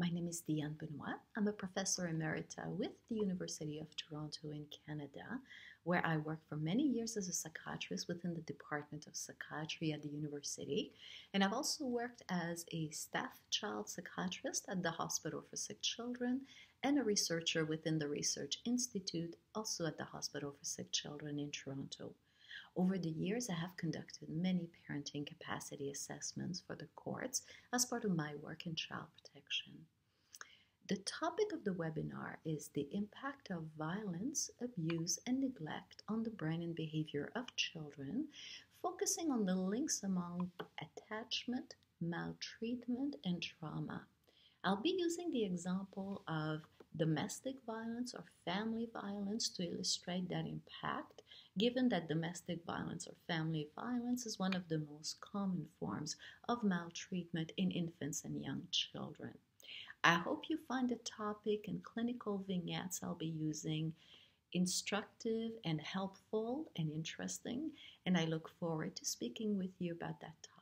My name is Diane Benoit. I'm a professor emerita with the University of Toronto in Canada, where I worked for many years as a psychiatrist within the Department of Psychiatry at the university. And I've also worked as a staff child psychiatrist at the Hospital for Sick Children and a researcher within the Research Institute, also at the Hospital for Sick Children in Toronto. Over the years, I have conducted many parenting capacity assessments for the courts as part of my work in child protection. The topic of the webinar is the impact of violence, abuse, and neglect on the brain and behavior of children, focusing on the links among attachment, maltreatment, and trauma. I'll be using the example of domestic violence or family violence to illustrate that impact, given that domestic violence or family violence is one of the most common forms of maltreatment in infants and young children. I hope you find the topic and clinical vignettes I'll be using instructive and helpful and interesting, and I look forward to speaking with you about that topic.